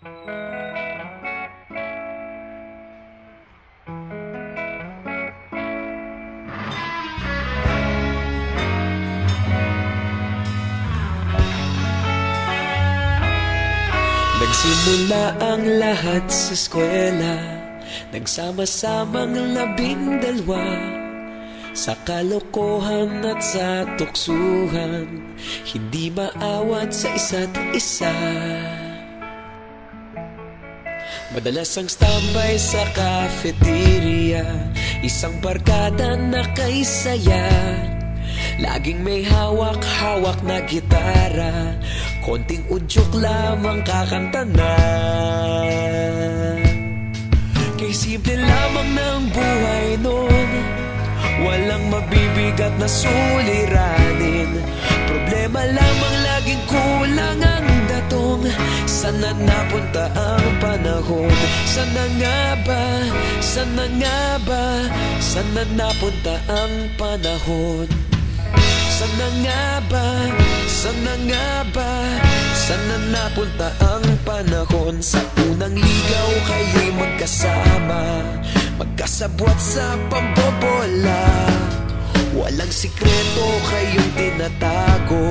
Nagsimula ang lahat sa eskwela. Nagsama-samang labing dalwa Sa kalokohan at sa tuksuhan Hindi maawat sa isa't isa Madalas ang standby sa cafeteria. Isang barkada na kay saya. Laging may hawak-hawak na gitara. Konting udyok lamang kakanta na. Kay simple lamang ng buhay noon. Walang mabibigat na suliranin. Problema lamang laging kulang ang datong. Sana napunta ang panahon Sana nga ba, sana nga ba? Sana napunta ang panahon? Sana nga ba, sana nga ba? Sana napunta ang panahon? Sa unang ligaw kayo'y magkasama. Magkasabwat sa pambobola. Walang sikreto kayong tinatago.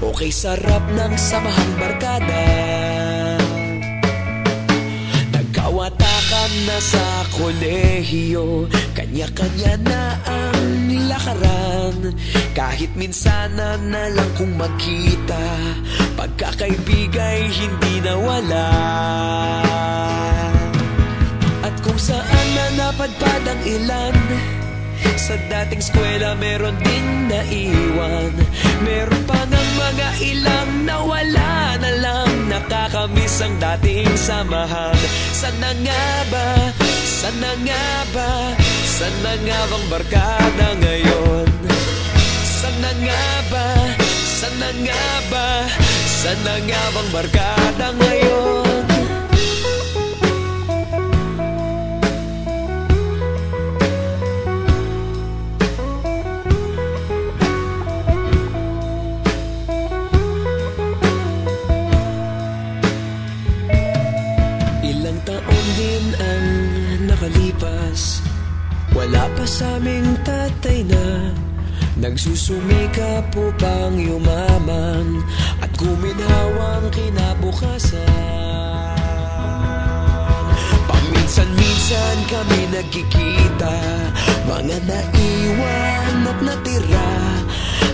Okay sarap ng samahang barkada Nagkawatakan na sa kolehiyo. Kanya-kanya na ang lakaran. Kahit minsan na lang kung magkita Pagkakaibigay hindi nawala. At kung saan na napadpad ang ilan sa dating eskwela meron din naiwan. Meron pa ng mga lang Nakakamiss ang dating samahan. Sana nga ba, sana nga ba Sana nga bang barkada ngayon? Sana nga ba, sana nga ba Sana nga bang barkada ngayon din ang nakalipas. Wala pa sa aming tatay na Nagsusumika po pang yumaman At guminhawang kinabukasan. Paminsan-minsan kami nagkikita Mga naiwan at natira.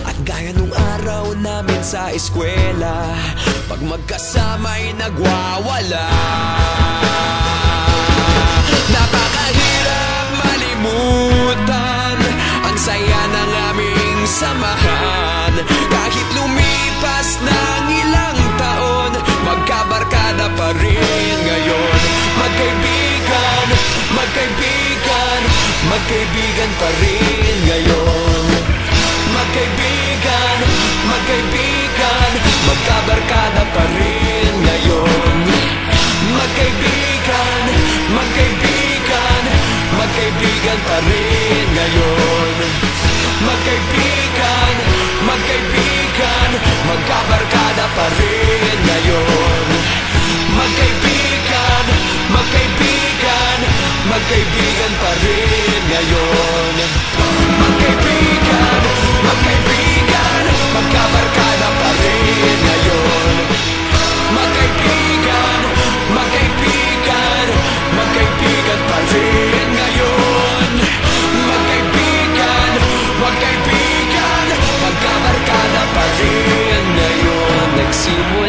At gaya nung araw namin sa eskwela Pag magkasama'y nagwawala Napakahirap malimutan Ang saya ng aming samahan. Kahit lumipas ng ilang taon Magkabarkada pa rin ngayon. Magkaibigan, magkaibigan Magkaibigan pa rin ngayon. Magkaibigan, magkaibigan Magkabarkada pa rin magkaibigan pa rin ngayon. Magkaibigan, magkaibigan, magkabarkada pa rin ngayon. Magkaibigan, magkaibigan, magkaibigan pa rin ngayon. Magkaibigan, magkaibigan, magkabarkada pa rin ngayon. Nagsimula